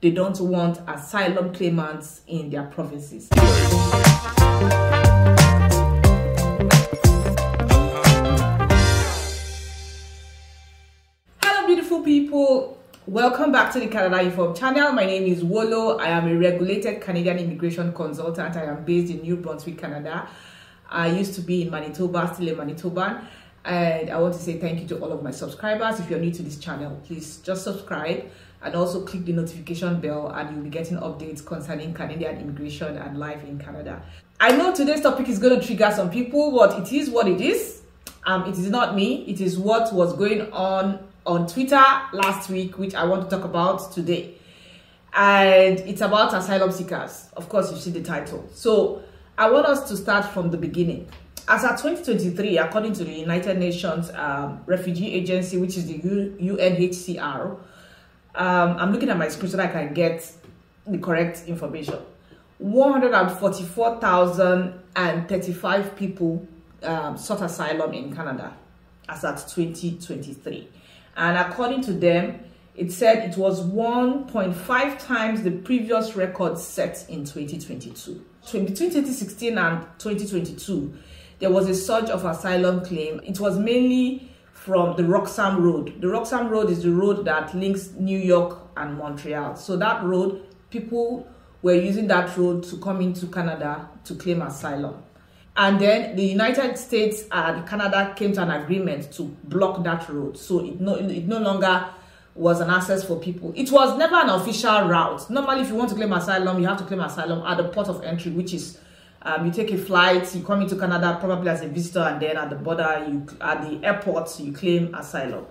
they don't want asylum claimants in their provinces. Hello, beautiful people. Welcome back to the Canada Infohub channel. My name is Wolo. I am a regulated Canadian immigration consultant. I am based in New Brunswick, Canada. I used to be in Manitoba, still in Manitoba. And I want to say thank you to all of my subscribers. If you're new to this channel, please just subscribe and also click the notification bell and you'll be getting updates concerning Canadian immigration and life in Canada. I know today's topic is going to trigger some people, but it is what it is. Um, it is not me. It is what was going on on Twitter last week, which I want to talk about today. And it's about asylum seekers. Of course, you see the title. So I want us to start from the beginning. As of 2023, according to the United Nations um, Refugee Agency, which is the UNHCR, um, I'm looking at my screen so that I can get the correct information. 144,035 people um, sought asylum in Canada as at 2023. And according to them, it said it was 1.5 times the previous record set in 2022. So between 2016 and 2022, there was a surge of asylum claim. It was mainly from the Roxham Road. The Roxham Road is the road that links New York and Montreal. So that road, people were using that road to come into Canada to claim asylum. And then the United States and Canada came to an agreement to block that road. So it no, it no longer was an access for people. It was never an official route. Normally, if you want to claim asylum, you have to claim asylum at the port of entry, which is um, you take a flight, you come into Canada probably as a visitor, and then at the border, you at the airport, you claim asylum.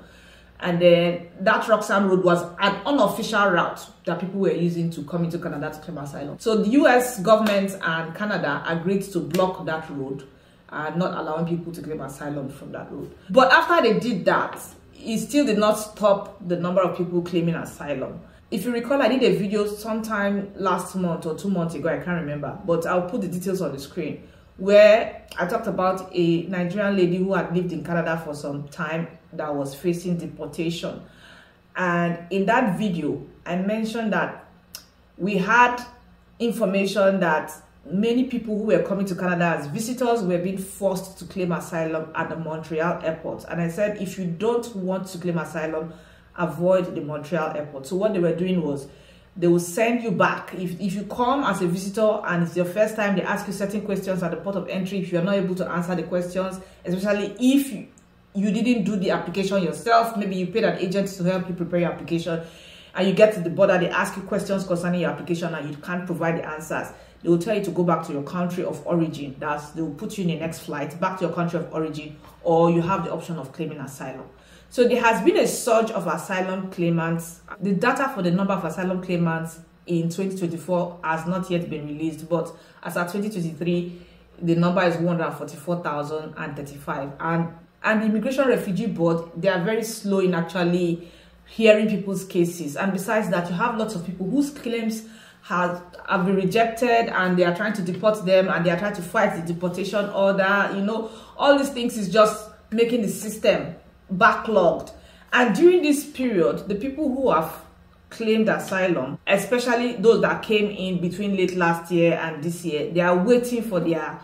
And then that Roxham Road was an unofficial route that people were using to come into Canada to claim asylum. So the US government and Canada agreed to block that road and not allowing people to claim asylum from that road. But after they did that, it still did not stop the number of people claiming asylum. If you recall, I did a video sometime last month or two months ago, I can't remember, but I'll put the details on the screen, where I talked about a Nigerian lady who had lived in Canada for some time that was facing deportation. And in that video, I mentioned that we had information that many people who were coming to Canada as visitors were being forced to claim asylum at the Montreal airport. And I said, if you don't want to claim asylum, avoid the Montreal airport. So what they were doing was they will send you back. If, if you come as a visitor and it's your first time, they ask you certain questions at the port of entry. If you're not able to answer the questions, especially if you, you didn't do the application yourself, maybe you paid an agent to help you prepare your application, and you get to the border, they ask you questions concerning your application and you can't provide the answers. They will tell you to go back to your country of origin. That's they will put you in the next flight back to your country of origin, or you have the option of claiming asylum. So there has been a surge of asylum claimants. The data for the number of asylum claimants in 2024 has not yet been released, but as at 2023, the number is 144,035. And and the Immigration Refugee Board, they are very slow in actually hearing people's cases. And besides that, you have lots of people whose claims have, have been rejected and they are trying to deport them and they are trying to fight the deportation order. You know, all these things is just making the system backlogged. And during this period, the people who have claimed asylum, especially those that came in between late last year and this year, they are waiting for their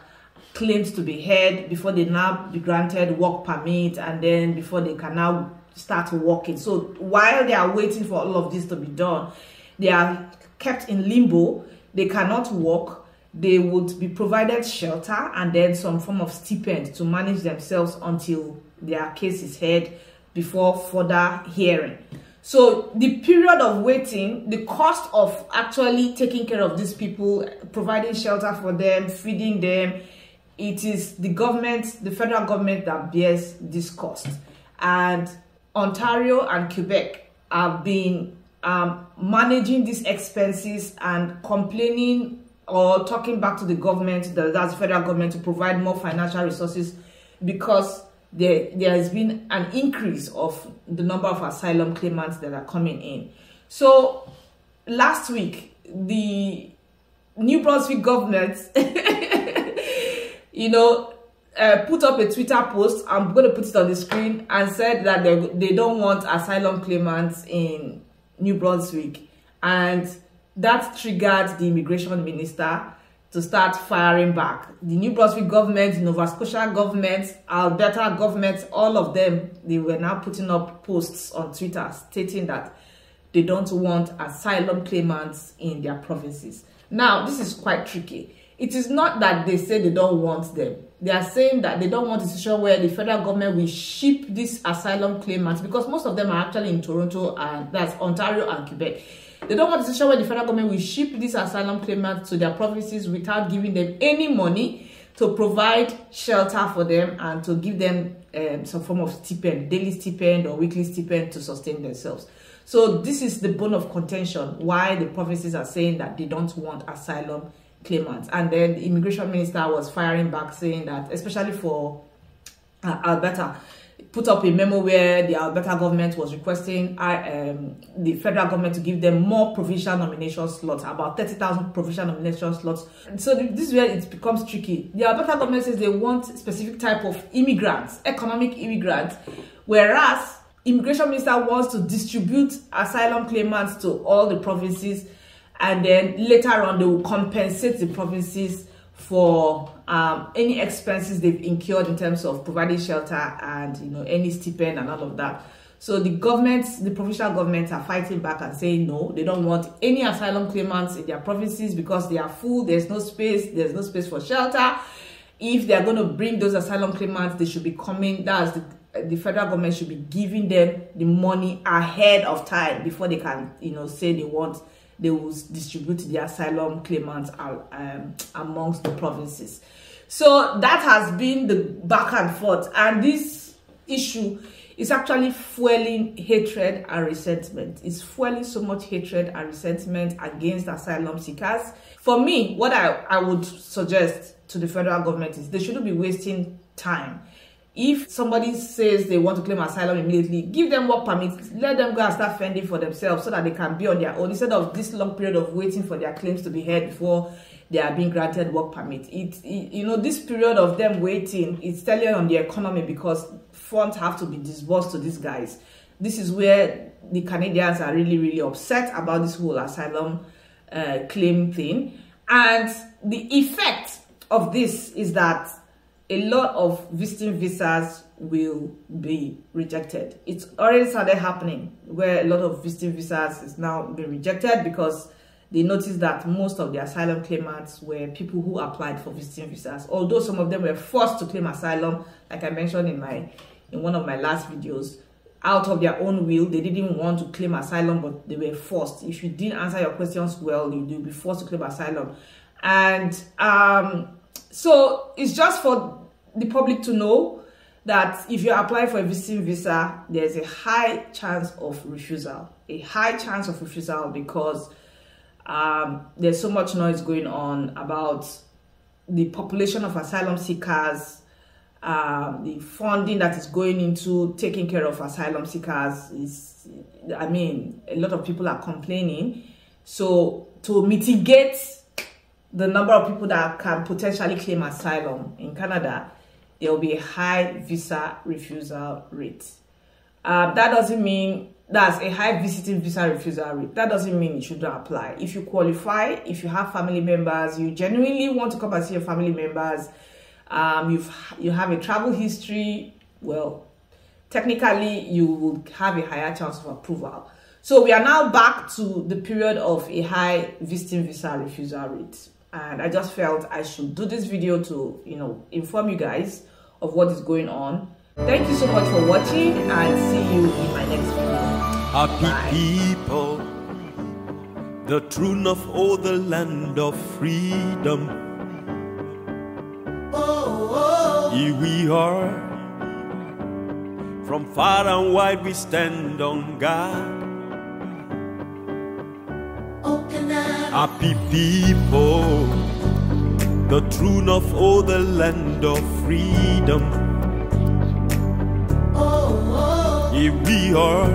claims to be heard before they now be granted work permit and then before they can now start working. So while they are waiting for all of this to be done, they are kept in limbo. They cannot work. They would be provided shelter and then some form of stipend to manage themselves until their case is heard before further hearing. So the period of waiting, the cost of actually taking care of these people, providing shelter for them, feeding them, it is the government, the federal government that bears this cost. And Ontario and Quebec have been um, managing these expenses and complaining or talking back to the government, the, that's the federal government, to provide more financial resources because there, there has been an increase of the number of asylum claimants that are coming in. So last week, the New Brunswick government, you know, uh, put up a Twitter post. I'm going to put it on the screen and said that they, they don't want asylum claimants in New Brunswick. And that triggered the immigration minister to start firing back. The New Brunswick government, Nova Scotia government, Alberta government, all of them, they were now putting up posts on Twitter stating that they don't want asylum claimants in their provinces. Now, this is quite tricky. It is not that they say they don't want them. They are saying that they don't want a situation where the federal government will ship these asylum claimants because most of them are actually in Toronto and that's Ontario and Quebec. They don't want a situation where the federal government will ship these asylum claimants to their provinces without giving them any money to provide shelter for them and to give them um, some form of stipend, daily stipend or weekly stipend to sustain themselves. So this is the bone of contention why the provinces are saying that they don't want asylum claimants. And then the immigration minister was firing back saying that, especially for uh, Alberta, put up a memo where the Alberta government was requesting uh, um, the federal government to give them more provincial nomination slots, about 30,000 provincial nomination slots. So this is where it becomes tricky. The Alberta government says they want specific type of immigrants, economic immigrants, whereas immigration minister wants to distribute asylum claimants to all the provinces and then later on they will compensate the provinces for um, any expenses they've incurred in terms of providing shelter and you know any stipend and all of that. So the governments, the provincial governments are fighting back and saying no, they don't want any asylum claimants in their provinces because they are full, there's no space, there's no space for shelter. If they're going to bring those asylum claimants, they should be coming, that's the the federal government should be giving them the money ahead of time before they can, you know, say they want, they will distribute the asylum claimants um, amongst the provinces. So that has been the back and forth. And this issue is actually fueling hatred and resentment. It's fueling so much hatred and resentment against asylum seekers. For me, what I, I would suggest to the federal government is they shouldn't be wasting time if somebody says they want to claim asylum immediately, give them work permits, let them go and start fending for themselves so that they can be on their own instead of this long period of waiting for their claims to be heard before they are being granted work permit. It, it you know, this period of them waiting, it's telling on the economy because funds have to be disbursed to these guys. This is where the Canadians are really, really upset about this whole asylum uh, claim thing. And the effect of this is that a lot of visiting visas will be rejected. It's already started happening where a lot of visiting visas is now being rejected because they noticed that most of the asylum claimants were people who applied for visiting visas. Although some of them were forced to claim asylum, like I mentioned in my in one of my last videos, out of their own will, they didn't want to claim asylum, but they were forced. If you didn't answer your questions well, you'll be forced to claim asylum. And um, so it's just for the public to know that if you apply for a visiting visa, there's a high chance of refusal. A high chance of refusal because um, there's so much noise going on about the population of asylum seekers, um, the funding that is going into taking care of asylum seekers is, I mean, a lot of people are complaining. So to mitigate the number of people that can potentially claim asylum in Canada, there will be a high visa refusal rate. Um, that doesn't mean that's a high visiting visa refusal rate. That doesn't mean you shouldn't apply. If you qualify, if you have family members, you genuinely want to come and see your family members, um, you've you have a travel history, well, technically you will have a higher chance of approval. So we are now back to the period of a high visiting visa refusal rate and I just felt I should do this video to, you know, inform you guys of what is going on. Thank you so much for watching and see you in my next video. Happy Bye. people, the tune of all the land of freedom. Oh, oh. Here we are, from far and wide we stand on guard. Happy people, the throne of all the land of freedom. Here we are,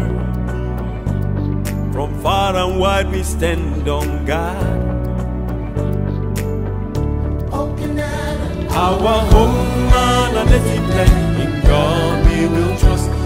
from far and wide we stand on guard. Our home and a native land in God we will trust.